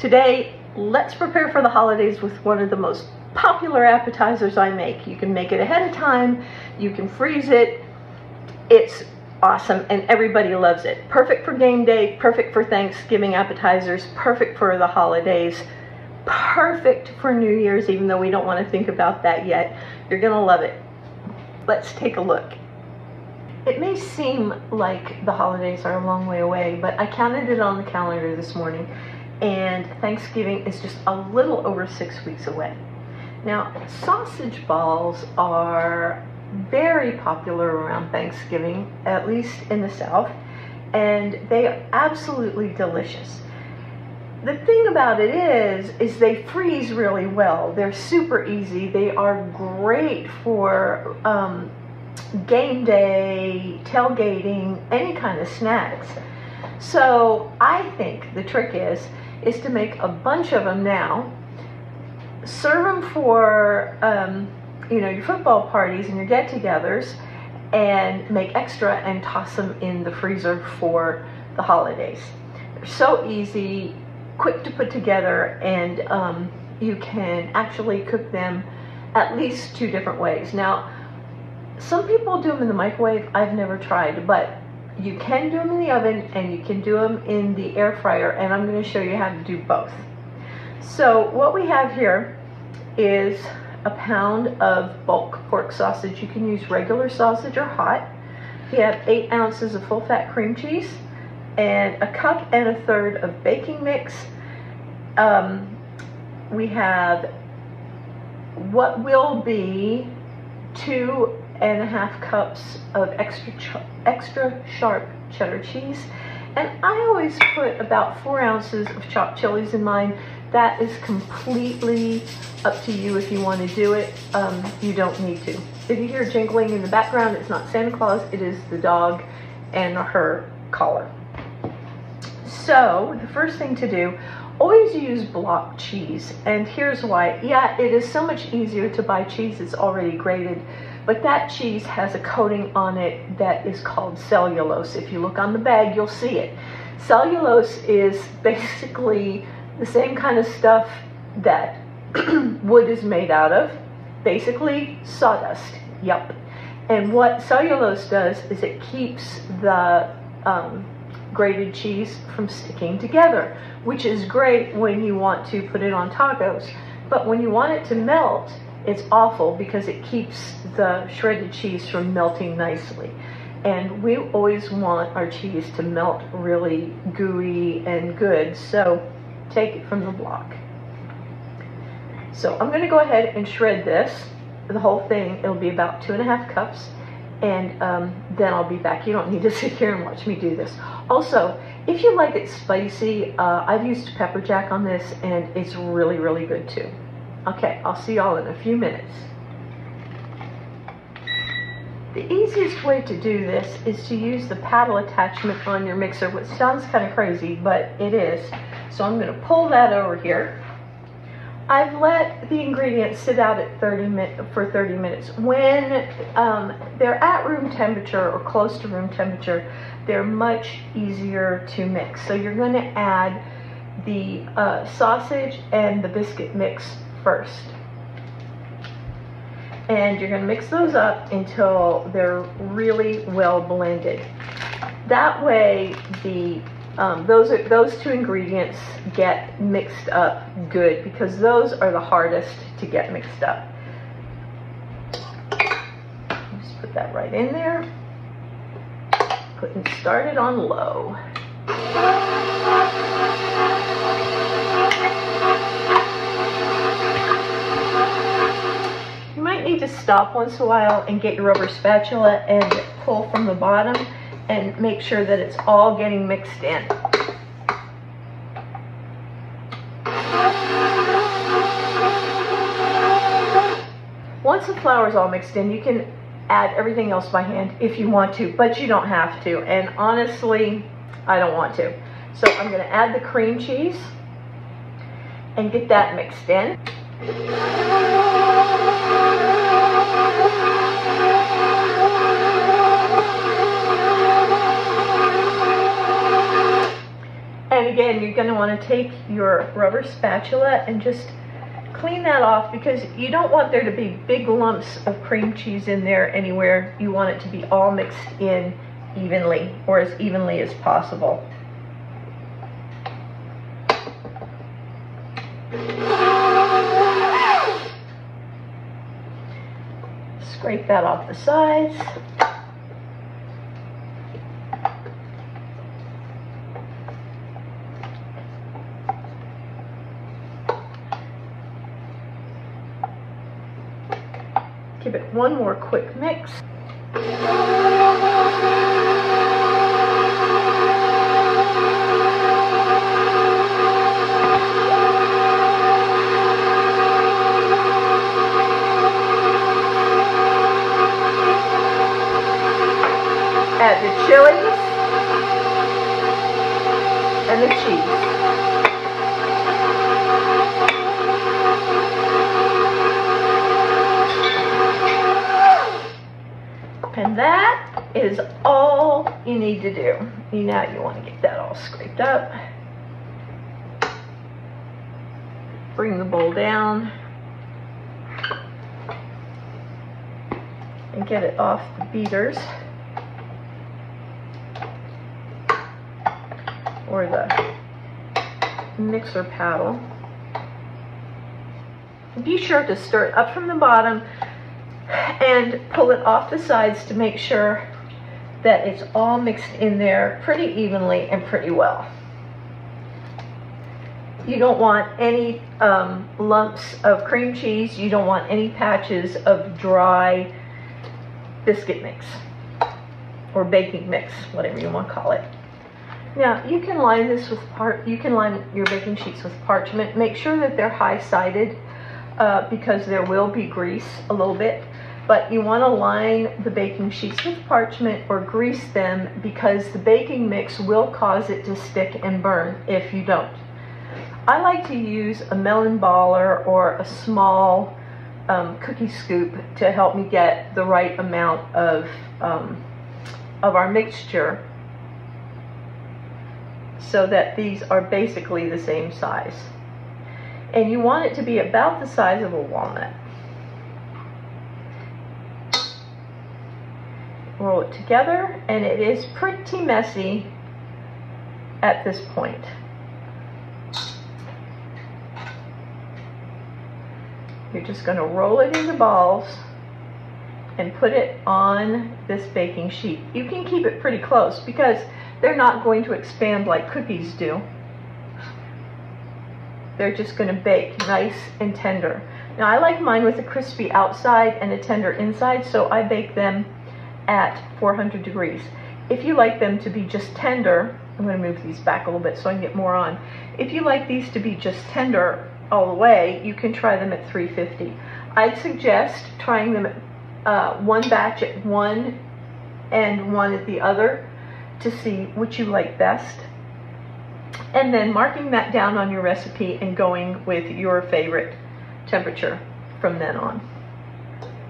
Today, let's prepare for the holidays with one of the most popular appetizers I make. You can make it ahead of time, you can freeze it. It's awesome and everybody loves it. Perfect for game day, perfect for Thanksgiving appetizers, perfect for the holidays, perfect for New Year's even though we don't want to think about that yet. You're gonna love it. Let's take a look. It may seem like the holidays are a long way away, but I counted it on the calendar this morning and Thanksgiving is just a little over six weeks away. Now, sausage balls are very popular around Thanksgiving, at least in the South, and they are absolutely delicious. The thing about it is, is they freeze really well. They're super easy. They are great for um, game day, tailgating, any kind of snacks. So I think the trick is, is to make a bunch of them now, serve them for um, you know, your football parties and your get-togethers and make extra and toss them in the freezer for the holidays. They're so easy, quick to put together, and um, you can actually cook them at least two different ways. Now, some people do them in the microwave. I've never tried, but you can do them in the oven and you can do them in the air fryer, and I'm going to show you how to do both. So what we have here is a pound of bulk pork sausage. You can use regular sausage or hot. We have eight ounces of full fat cream cheese and a cup and a third of baking mix. Um, we have what will be two and a half cups of extra extra sharp cheddar cheese. And I always put about four ounces of chopped chilies in mine that is completely up to you if you want to do it. Um, you don't need to. If you hear jingling in the background, it's not Santa Claus, it is the dog and her collar. So the first thing to do, always use block cheese. And here's why. Yeah, it is so much easier to buy cheese that's already grated, but that cheese has a coating on it that is called cellulose. If you look on the bag, you'll see it. Cellulose is basically the same kind of stuff that wood is made out of, basically sawdust. Yep. And what cellulose does is it keeps the um, grated cheese from sticking together, which is great when you want to put it on tacos. But when you want it to melt, it's awful because it keeps the shredded cheese from melting nicely. And we always want our cheese to melt really gooey and good. So take it from the block. So I'm going to go ahead and shred this, the whole thing. It'll be about two and a half cups. And um, then I'll be back. You don't need to sit here and watch me do this. Also, if you like it spicy, uh, I've used pepper jack on this and it's really, really good too. Okay, I'll see y'all in a few minutes. The easiest way to do this is to use the paddle attachment on your mixer, which sounds kind of crazy, but it is. So I'm going to pull that over here. I've let the ingredients sit out at 30 min for 30 minutes. When um, they're at room temperature or close to room temperature, they're much easier to mix. So you're going to add the uh, sausage and the biscuit mix first. And you're going to mix those up until they're really well blended. That way the um, those, are, those two ingredients get mixed up good because those are the hardest to get mixed up. Just put that right in there. Putting started on low. To stop once in a while and get your rubber spatula and pull from the bottom and make sure that it's all getting mixed in. Once the flour is all mixed in, you can add everything else by hand if you want to, but you don't have to. And honestly, I don't want to. So I'm going to add the cream cheese and get that mixed in. Again, you're going to want to take your rubber spatula and just clean that off because you don't want there to be big lumps of cream cheese in there anywhere. You want it to be all mixed in evenly or as evenly as possible. Scrape that off the sides. Give it one more quick mix. Add the chilies and the cheese. And that is all you need to do. You now you want to get that all scraped up. Bring the bowl down. And get it off the beaters. Or the mixer paddle. Be sure to stir it up from the bottom and pull it off the sides to make sure that it's all mixed in there pretty evenly and pretty well. You don't want any um, lumps of cream cheese. You don't want any patches of dry biscuit mix or baking mix, whatever you want to call it. Now you can line this with part. You can line your baking sheets with parchment. Make sure that they're high-sided uh, because there will be grease a little bit but you want to line the baking sheets with parchment or grease them because the baking mix will cause it to stick and burn if you don't. I like to use a melon baller or a small um, cookie scoop to help me get the right amount of, um, of our mixture so that these are basically the same size. And you want it to be about the size of a walnut. roll it together and it is pretty messy at this point. You're just going to roll it into balls and put it on this baking sheet. You can keep it pretty close because they're not going to expand like cookies do. They're just going to bake nice and tender. Now I like mine with a crispy outside and a tender inside, so I bake them at 400 degrees. If you like them to be just tender, I'm going to move these back a little bit so I can get more on. If you like these to be just tender all the way, you can try them at 350. I'd suggest trying them uh, one batch at one and one at the other to see which you like best. And then marking that down on your recipe and going with your favorite temperature from then on.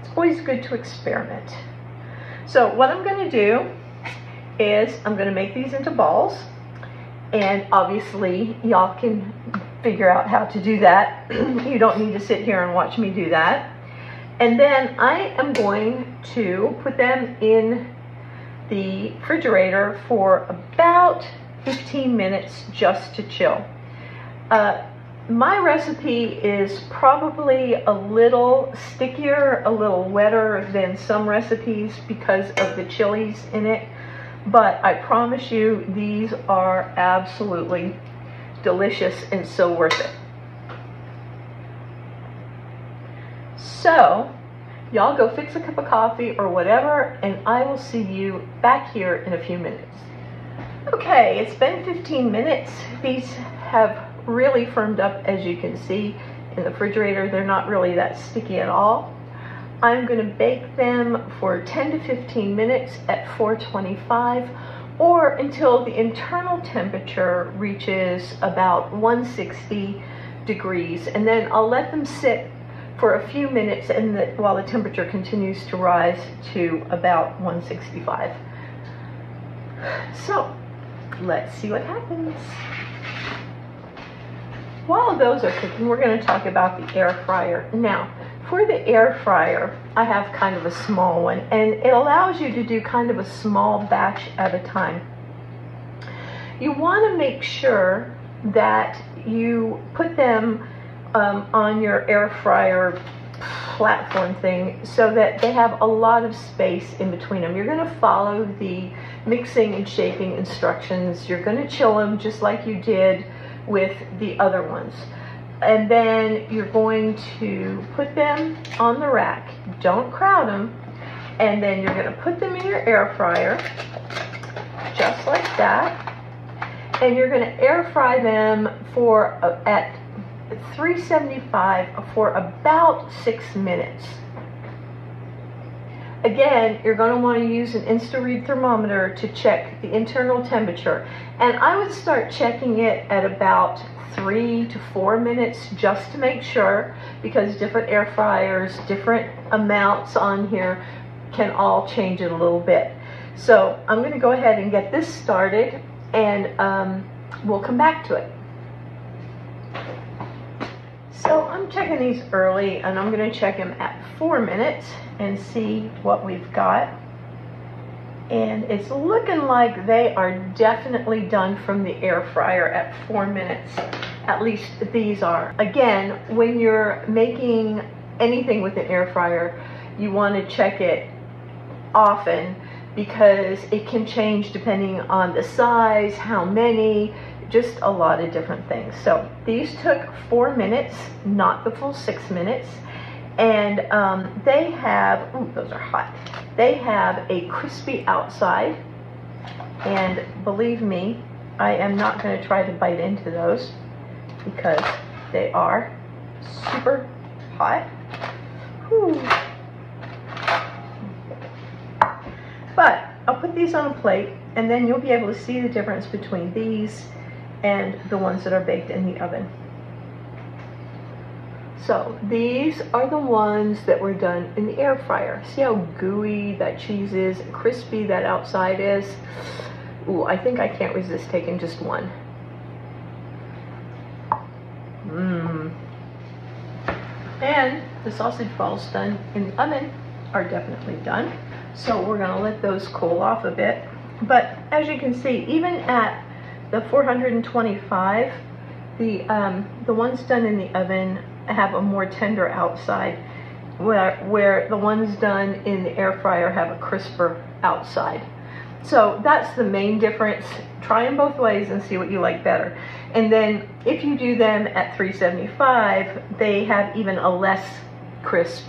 It's always good to experiment. So what I'm going to do is I'm going to make these into balls. And obviously, y'all can figure out how to do that. you don't need to sit here and watch me do that. And then I am going to put them in the refrigerator for about 15 minutes just to chill. Uh, my recipe is probably a little stickier, a little wetter than some recipes because of the chilies in it, but I promise you these are absolutely delicious and so worth it. So, y'all go fix a cup of coffee or whatever, and I will see you back here in a few minutes. Okay, it's been 15 minutes. These have really firmed up as you can see in the refrigerator. They're not really that sticky at all. I'm going to bake them for 10 to 15 minutes at 425 or until the internal temperature reaches about 160 degrees and then I'll let them sit for a few minutes and the, while the temperature continues to rise to about 165. So let's see what happens. While those are cooking, we're going to talk about the air fryer. Now, for the air fryer, I have kind of a small one, and it allows you to do kind of a small batch at a time. You want to make sure that you put them um, on your air fryer platform thing so that they have a lot of space in between them. You're going to follow the mixing and shaping instructions. You're going to chill them just like you did with the other ones. And then you're going to put them on the rack. Don't crowd them. And then you're going to put them in your air fryer, just like that. And you're going to air fry them for uh, at 375 for about six minutes. Again, you're going to want to use an InstaRead thermometer to check the internal temperature. And I would start checking it at about three to four minutes just to make sure because different air fryers, different amounts on here can all change it a little bit. So I'm going to go ahead and get this started and um, we'll come back to it. So I'm checking these early and I'm going to check them at four minutes and see what we've got. And it's looking like they are definitely done from the air fryer at four minutes. At least these are. Again, when you're making anything with an air fryer, you want to check it often because it can change depending on the size, how many, just a lot of different things. So these took four minutes, not the full six minutes. And um, they have, ooh, those are hot. They have a crispy outside. And believe me, I am not going to try to bite into those because they are super hot. Whew. But I'll put these on a plate and then you'll be able to see the difference between these and the ones that are baked in the oven. So these are the ones that were done in the air fryer. See how gooey that cheese is, crispy that outside is? Ooh, I think I can't resist taking just one. Mmm. And the sausage balls done in the oven are definitely done. So we're gonna let those cool off a bit. But as you can see, even at the 425, the, um, the ones done in the oven have a more tender outside, where, where the ones done in the air fryer have a crisper outside. So that's the main difference. Try them both ways and see what you like better. And then if you do them at 375, they have even a less crisp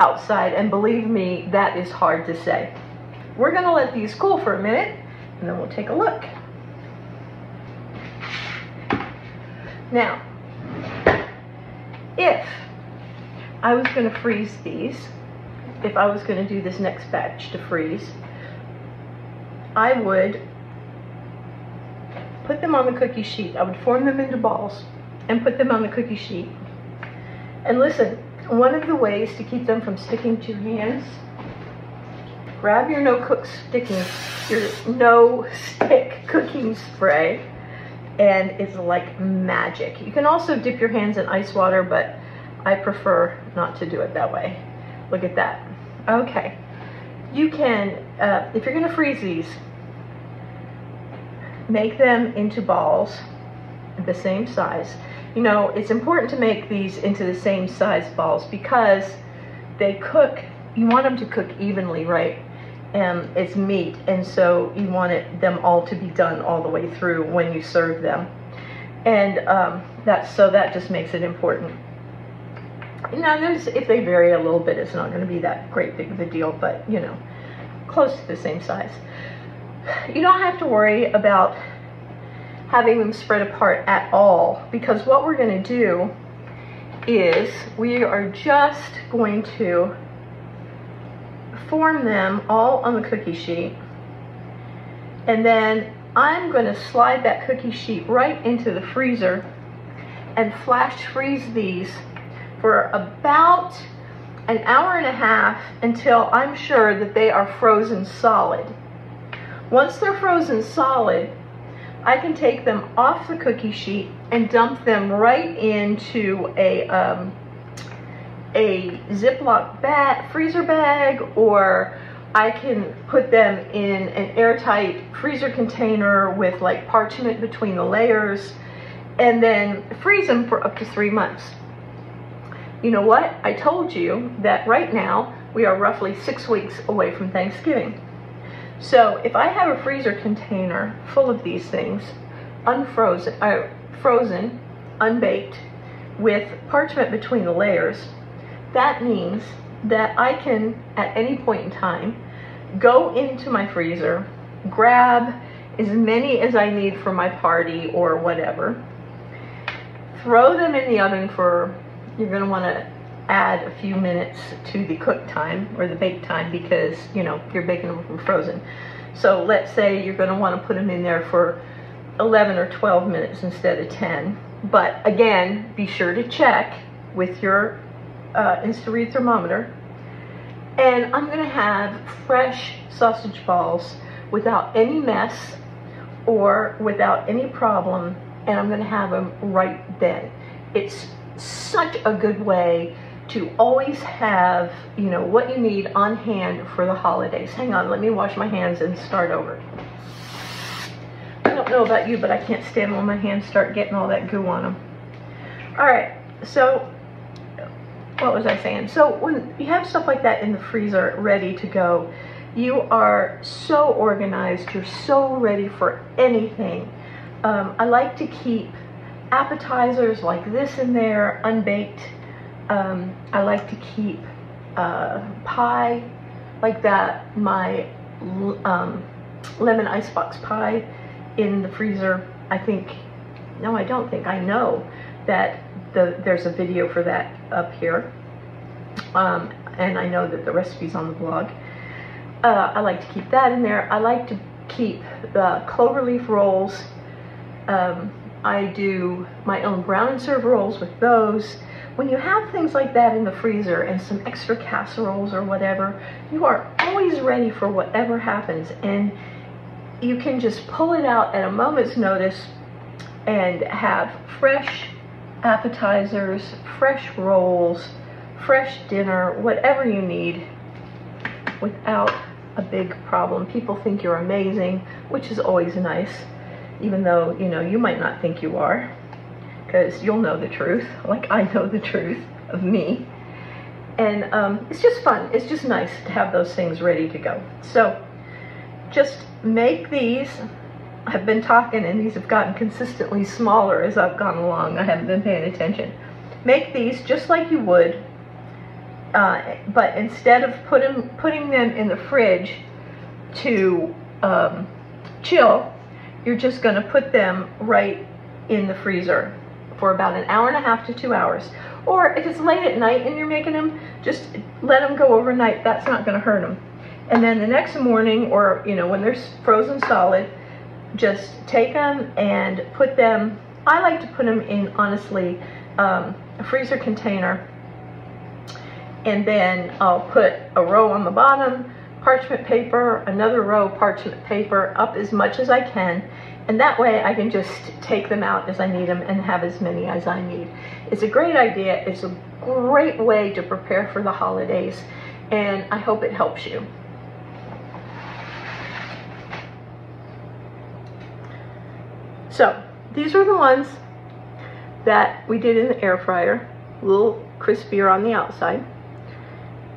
outside. And believe me, that is hard to say. We're gonna let these cool for a minute and then we'll take a look. Now, if I was going to freeze these, if I was going to do this next batch to freeze, I would put them on the cookie sheet. I would form them into balls and put them on the cookie sheet. And listen, one of the ways to keep them from sticking to your hands, grab your no cook sticking, your no stick cooking spray and it's like magic. You can also dip your hands in ice water, but I prefer not to do it that way. Look at that. Okay. You can, uh, if you're gonna freeze these, make them into balls the same size. You know, it's important to make these into the same size balls because they cook, you want them to cook evenly, right? And it's meat and so you want it, them all to be done all the way through when you serve them. And um, that's so that just makes it important. Now there's if they vary a little bit it's not going to be that great big of a deal but you know close to the same size. You don't have to worry about having them spread apart at all because what we're going to do is we are just going to form them all on the cookie sheet. And then I'm going to slide that cookie sheet right into the freezer and flash freeze these for about an hour and a half until I'm sure that they are frozen solid. Once they're frozen solid, I can take them off the cookie sheet and dump them right into a um, a Ziploc bag, freezer bag, or I can put them in an airtight freezer container with like parchment between the layers and then freeze them for up to three months. You know what? I told you that right now we are roughly six weeks away from Thanksgiving. So if I have a freezer container full of these things, unfrozen, uh, frozen, unbaked, with parchment between the layers, that means that I can, at any point in time, go into my freezer, grab as many as I need for my party or whatever, throw them in the oven for, you're going to want to add a few minutes to the cook time or the bake time because, you know, you're baking them from frozen. So let's say you're going to want to put them in there for 11 or 12 minutes instead of 10. But again, be sure to check with your uh, thermometer. And I'm gonna have fresh sausage balls without any mess or without any problem, and I'm gonna have them right then. It's such a good way to always have, you know, what you need on hand for the holidays. Hang on, let me wash my hands and start over. I don't know about you, but I can't stand when my hands start getting all that goo on them. All right, so what was I saying? So when you have stuff like that in the freezer ready to go, you are so organized, you're so ready for anything. Um, I like to keep appetizers like this in there, unbaked. Um, I like to keep uh, pie like that, my um, lemon icebox pie in the freezer. I think, no, I don't think, I know that the, there's a video for that up here. Um, and I know that the recipe's on the blog. Uh, I like to keep that in there. I like to keep the cloverleaf rolls. Um, I do my own brown serve rolls with those. When you have things like that in the freezer and some extra casseroles or whatever, you are always ready for whatever happens. And you can just pull it out at a moment's notice and have fresh appetizers, fresh rolls, fresh dinner, whatever you need without a big problem. People think you're amazing, which is always nice, even though, you know, you might not think you are, because you'll know the truth, like I know the truth of me. And um, it's just fun. It's just nice to have those things ready to go. So just make these I've been talking and these have gotten consistently smaller as I've gone along. I haven't been paying attention. Make these just like you would, uh, but instead of putting, putting them in the fridge to um, chill, you're just going to put them right in the freezer for about an hour and a half to two hours. Or if it's late at night and you're making them, just let them go overnight. That's not going to hurt them. And then the next morning, or you know, when they're frozen solid, just take them and put them, I like to put them in, honestly, um, a freezer container. And then I'll put a row on the bottom, parchment paper, another row parchment paper, up as much as I can. And that way I can just take them out as I need them and have as many as I need. It's a great idea. It's a great way to prepare for the holidays. And I hope it helps you. So these are the ones that we did in the air fryer, a little crispier on the outside.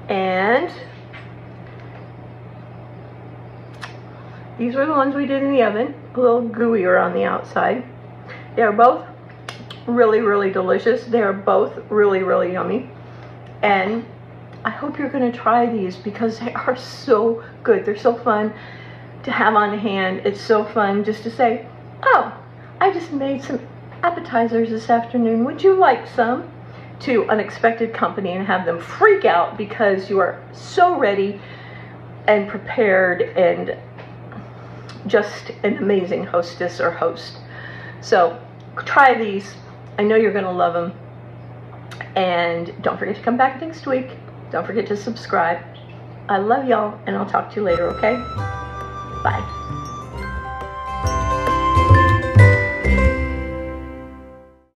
And these are the ones we did in the oven, a little gooier on the outside. They're both really, really delicious. They're both really, really yummy. And I hope you're gonna try these because they are so good. They're so fun to have on hand. It's so fun just to say, oh, I just made some appetizers this afternoon. Would you like some? To unexpected company and have them freak out because you are so ready and prepared and just an amazing hostess or host. So try these. I know you're going to love them. And don't forget to come back next week. Don't forget to subscribe. I love y'all, and I'll talk to you later, okay? Bye.